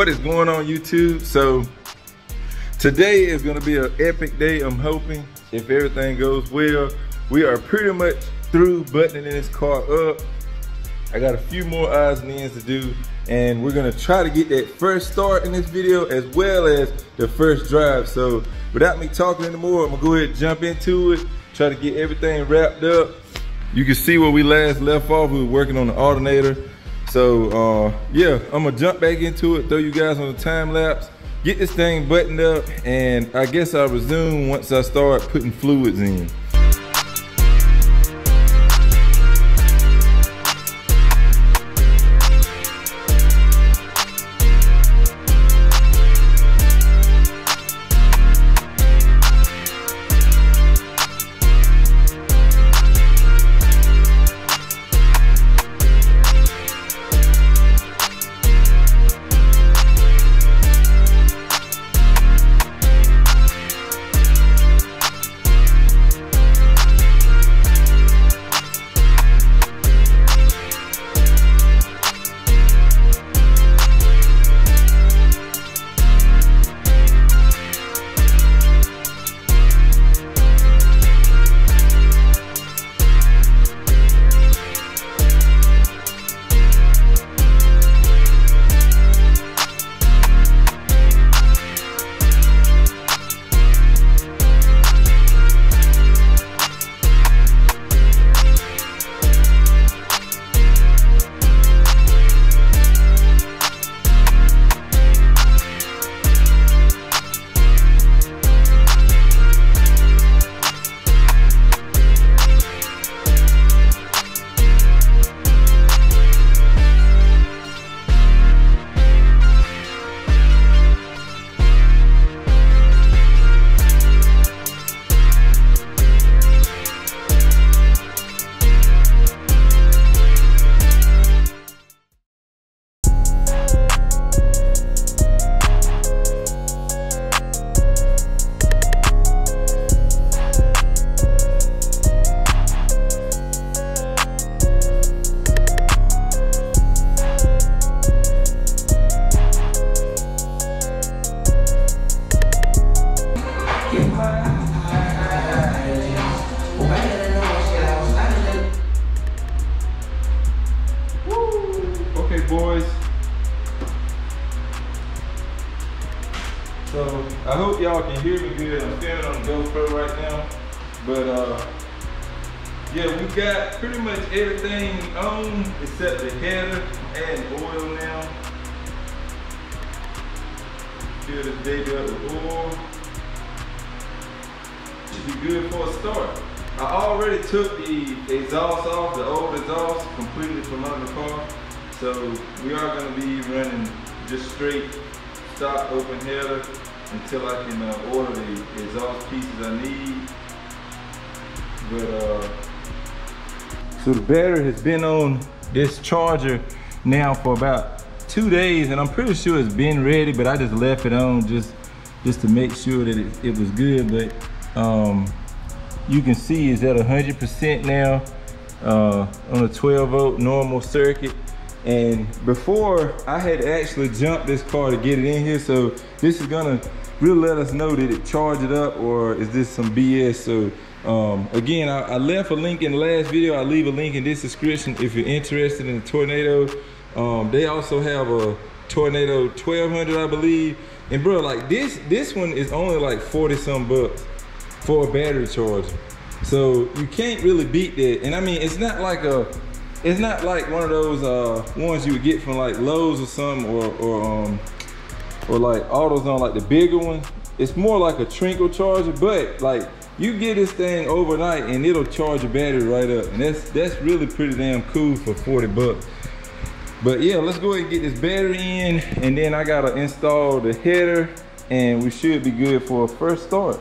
What is going on YouTube? So today is gonna be an epic day, I'm hoping. If everything goes well, we are pretty much through buttoning this car up. I got a few more odds and ends to do, and we're gonna try to get that first start in this video as well as the first drive. So without me talking anymore, I'm gonna go ahead and jump into it, try to get everything wrapped up. You can see where we last left off, we were working on the alternator. So uh, yeah, I'm gonna jump back into it, throw you guys on the time lapse, get this thing buttoned up, and I guess I'll resume once I start putting fluids in. Boys. So I hope y'all can hear me good. I'm standing on the GoPro right now, but uh, yeah, we got pretty much everything on except the header and oil now. Fill this baby up with oil. Should be good for a start. I already took the exhaust off, the old exhaust, completely from under the car. So we are gonna be running just straight stock open header until I can uh, order the exhaust pieces I need. But uh, so the battery has been on this charger now for about two days and I'm pretty sure it's been ready, but I just left it on just, just to make sure that it, it was good. But um, you can see it's at 100% now uh, on a 12 volt normal circuit. And before I had actually jumped this car to get it in here. So this is gonna really let us know that it charged it up or is this some BS. So um, again, I, I, left a link in the last video. I'll leave a link in this description if you're interested in the Tornado. Um, they also have a Tornado 1200, I believe. And bro, like this, this one is only like 40 some bucks for a battery charger. So you can't really beat that. And I mean, it's not like a, it's not like one of those uh, ones you would get from like Lowe's or something or, or, um, or like AutoZone, like the bigger one. It's more like a trickle charger, but like you get this thing overnight and it'll charge your battery right up. And that's, that's really pretty damn cool for 40 bucks. But yeah, let's go ahead and get this battery in and then I gotta install the header and we should be good for a first start.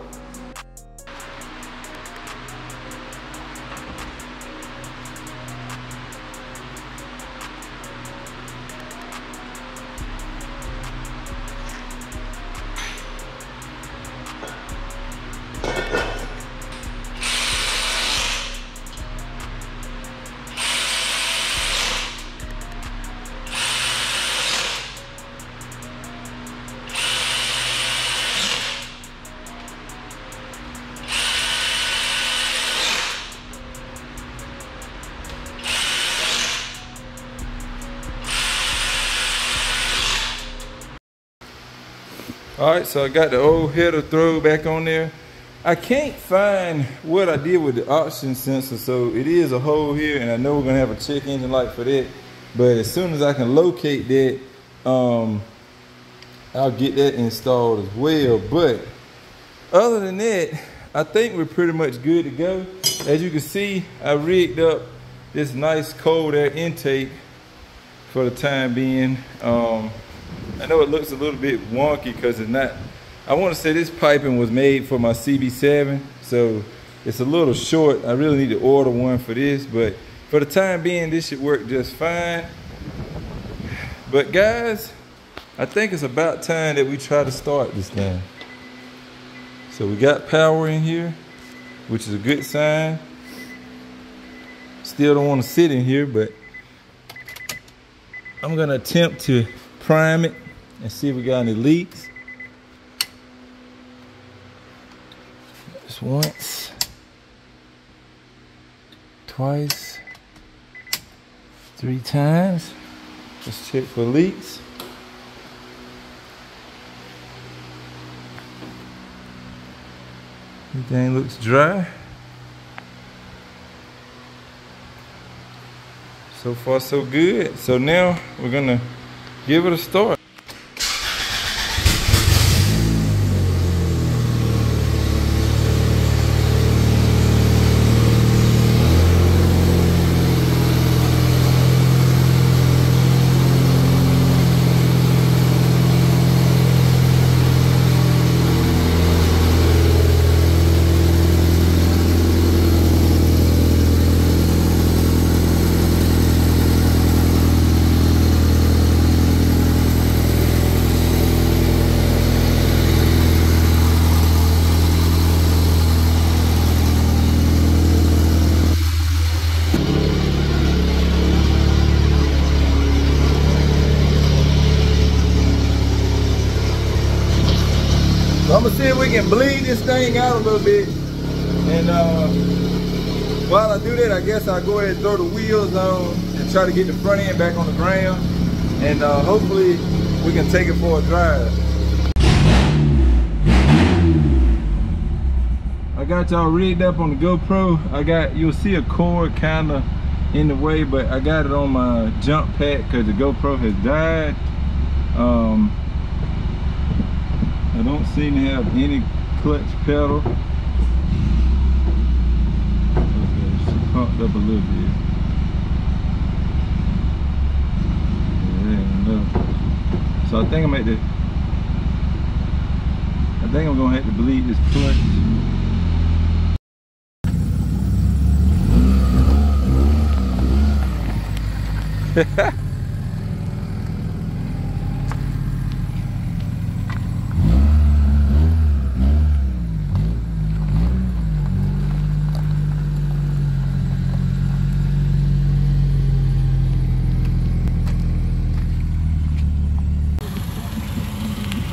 All right, so I got the old header throw back on there. I can't find what I did with the oxygen sensor, so it is a hole here, and I know we're gonna have a check engine light for that. But as soon as I can locate that, um, I'll get that installed as well. But other than that, I think we're pretty much good to go. As you can see, I rigged up this nice cold air intake for the time being. Um, I know it looks a little bit wonky because it's not, I want to say this piping was made for my CB7, so it's a little short. I really need to order one for this, but for the time being, this should work just fine. But guys, I think it's about time that we try to start this thing. So we got power in here, which is a good sign. Still don't want to sit in here, but I'm gonna attempt to prime it and see if we got any leaks. Just once, twice, three times. Let's check for leaks. Everything looks dry. So far so good. So now we're gonna give it a start. I'm gonna see if we can bleed this thing out a little bit. And uh, while I do that, I guess I'll go ahead and throw the wheels on and try to get the front end back on the ground. And uh, hopefully we can take it for a drive. I got y'all rigged up on the GoPro. I got, you'll see a cord kinda in the way, but I got it on my jump pack because the GoPro has died. Um, I don't seem to have any clutch pedal. She up a little bit. So I think I'm at the I think I'm gonna have to bleed this clutch.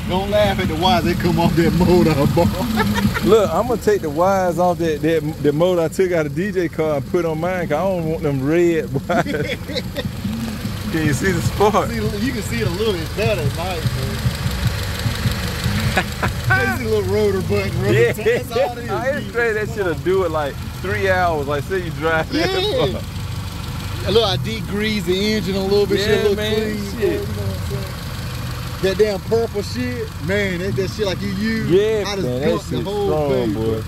Don't laugh at the wires, they come off that motor, boy. Look, I'm gonna take the wires off that, that the motor I took out of DJ car and put on mine cause I don't want them red wires. can you see the spark? See, you can see it a little bit better at night, man. you see a little rotor button, rotor Yeah, That's all it is. I illustrated that shit'll do it like three hours. Like say you drive that far. Look, I degrease the engine a little bit, shit Yeah, a little man, clean. shit. you know what I'm saying? That damn purple shit, man, that, that shit like you use. Yeah, I just man, that shit's the whole strong, thing, boy.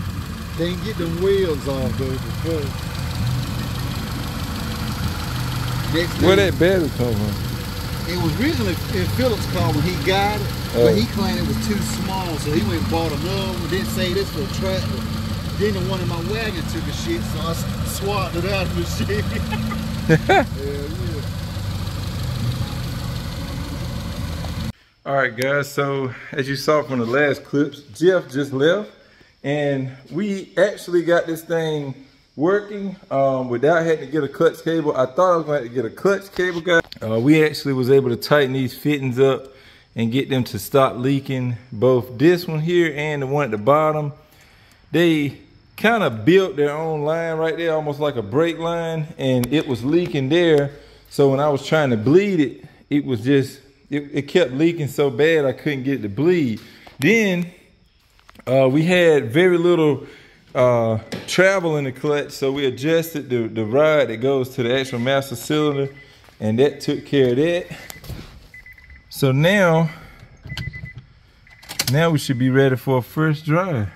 They ain't get them wheels off, though. Before. Next Where that battery come from? It was originally in Phillips' car when he got it, Oh. but he claimed it was too small, so he went and bought another one. Didn't say this for a tractor. Then the one in my wagon took a shit, so I swapped it out of the shit. Yeah. All right, guys. So as you saw from the last clips, Jeff just left, and we actually got this thing working um, without having to get a clutch cable. I thought I was going to to get a clutch cable, guys. Uh, we actually was able to tighten these fittings up and get them to stop leaking. Both this one here and the one at the bottom. They kind of built their own line right there, almost like a brake line, and it was leaking there. So when I was trying to bleed it, it was just, it, it kept leaking so bad I couldn't get it to bleed. Then uh, we had very little uh, travel in the clutch, so we adjusted the, the rod that goes to the actual master cylinder, and that took care of that. So now, now we should be ready for a first drive.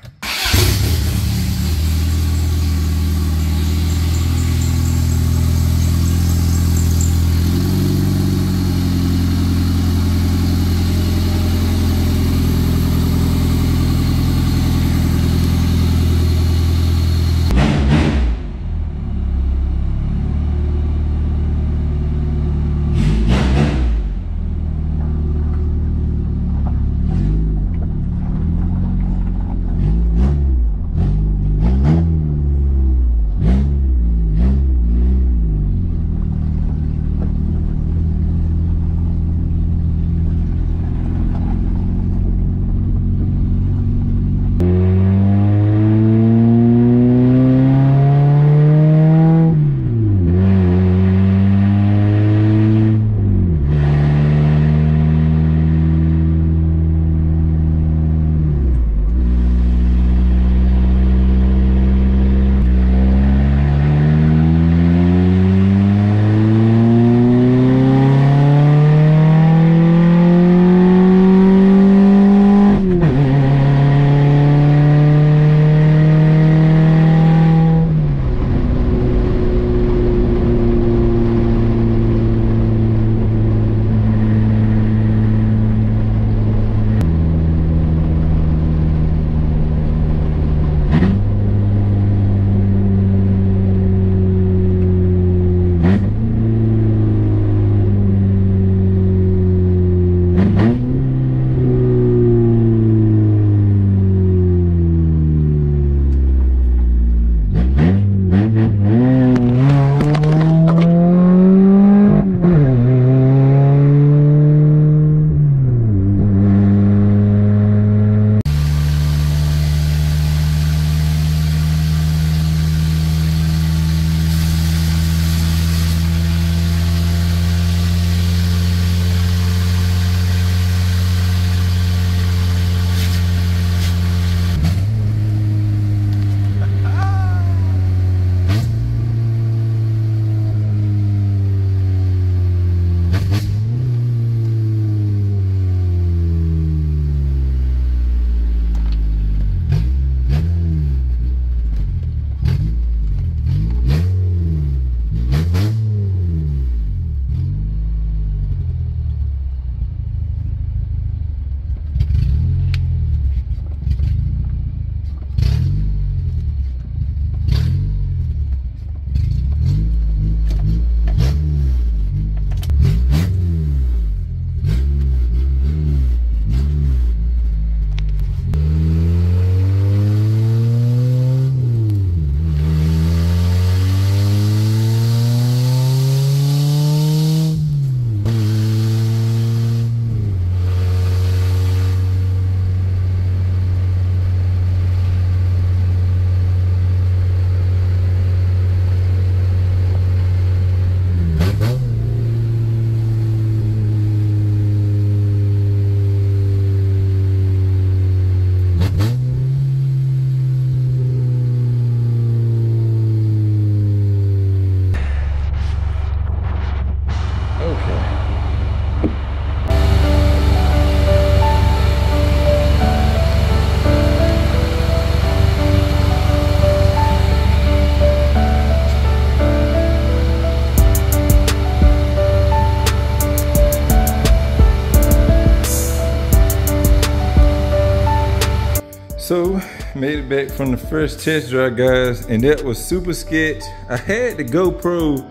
Back from the first test drive, guys, and that was super sketch. I had the GoPro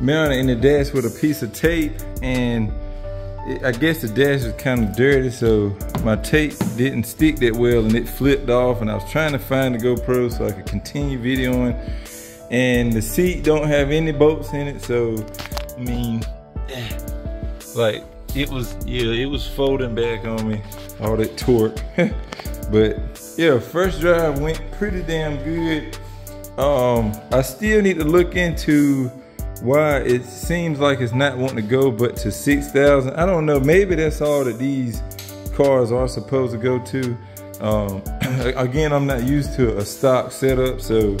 mounted in the dash with a piece of tape, and it, I guess the dash was kind of dirty, so my tape didn't stick that well, and it flipped off, and I was trying to find the GoPro so I could continue videoing, and the seat don't have any bolts in it, so, I mean, like, it was, yeah, it was folding back on me, all that torque. but yeah, first drive went pretty damn good. Um, I still need to look into why it seems like it's not wanting to go but to 6,000. I don't know, maybe that's all that these cars are supposed to go to. Um, again, I'm not used to a stock setup, so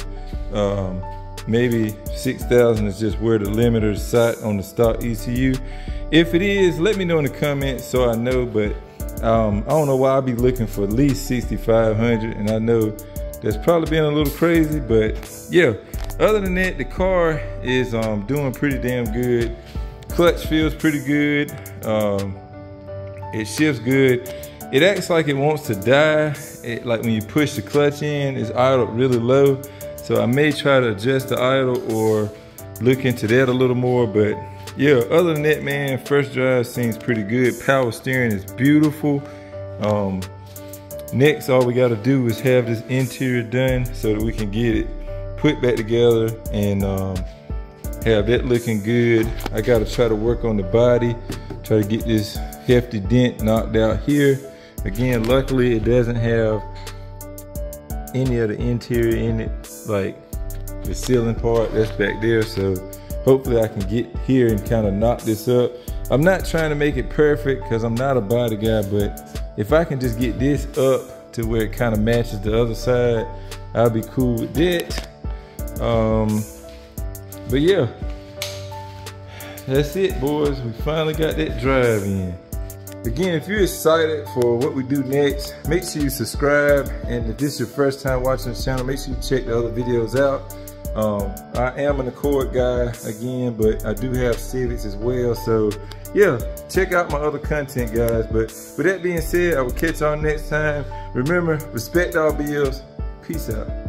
um, maybe 6,000 is just where the limiter is set on the stock ECU. If it is, let me know in the comments so I know, but um, I don't know why I'd be looking for at least 6,500, and I know that's probably been a little crazy, but yeah. Other than that, the car is um, doing pretty damn good. Clutch feels pretty good. Um, it shifts good. It acts like it wants to die. It, like when you push the clutch in, it's idled really low. So I may try to adjust the idle or look into that a little more. But yeah, other than that, man, first drive seems pretty good. Power steering is beautiful. Um, next, all we gotta do is have this interior done so that we can get it put back together and um, have that looking good. I gotta try to work on the body, try to get this hefty dent knocked out here. Again, luckily it doesn't have any of the interior in it, like the ceiling part that's back there. So hopefully I can get here and kind of knock this up. I'm not trying to make it perfect because I'm not a body guy, but if I can just get this up to where it kind of matches the other side, I'll be cool with that. Um, but yeah, that's it, boys. We finally got that drive in. Again, if you're excited for what we do next, make sure you subscribe. And if this is your first time watching this channel, make sure you check the other videos out. Um, I am an Accord guy again, but I do have Civics as well. So yeah, check out my other content, guys. But with that being said, I will catch y'all next time. Remember, respect all bills. Peace out.